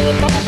Bye.